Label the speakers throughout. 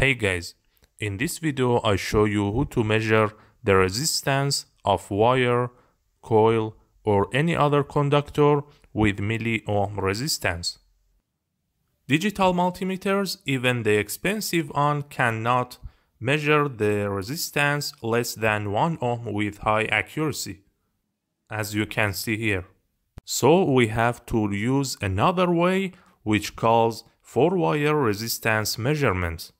Speaker 1: Hey guys, in this video I show you how to measure the resistance of wire, coil or any other conductor with milliohm resistance. Digital multimeters, even the expensive one, cannot measure the resistance less than 1 ohm with high accuracy, as you can see here. So we have to use another way which calls 4-wire resistance measurement.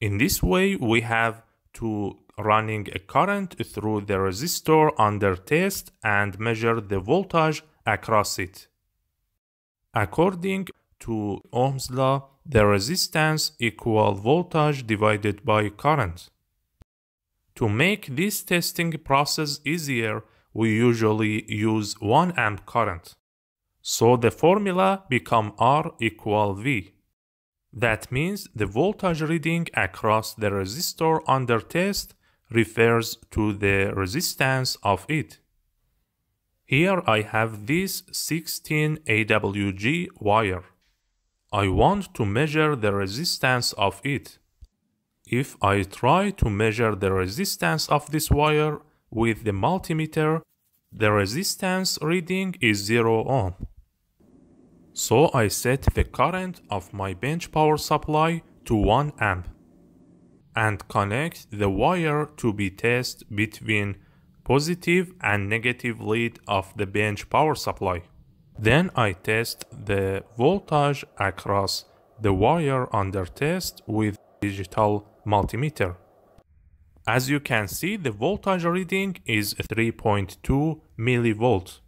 Speaker 1: In this way, we have to running a current through the resistor under test and measure the voltage across it. According to Ohm's law, the resistance equal voltage divided by current. To make this testing process easier, we usually use 1 amp current. So the formula become R equal V. That means the voltage reading across the resistor under test refers to the resistance of it. Here I have this 16 AWG wire. I want to measure the resistance of it. If I try to measure the resistance of this wire with the multimeter, the resistance reading is 0 ohm. So I set the current of my bench power supply to 1 amp and connect the wire to be tested between positive and negative lead of the bench power supply. Then I test the voltage across the wire under test with digital multimeter. As you can see, the voltage reading is 3.2 millivolts.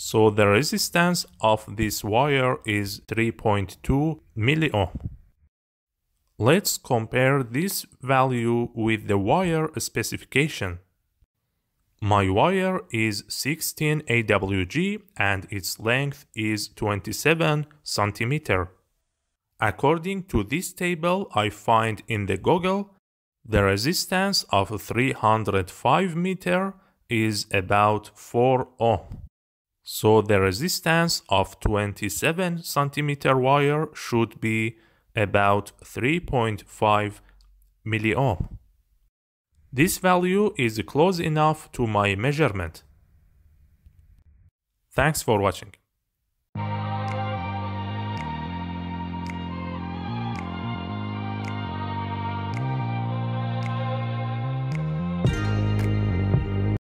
Speaker 1: So the resistance of this wire is 3.2 milliohm. Let's compare this value with the wire specification. My wire is 16 AWG and its length is 27 centimeter. According to this table I find in the Google, the resistance of 305 meter is about 4 ohm. So the resistance of 27 centimeter wire should be about 3.5 milliohm. This value is close enough to my measurement. Thanks for watching.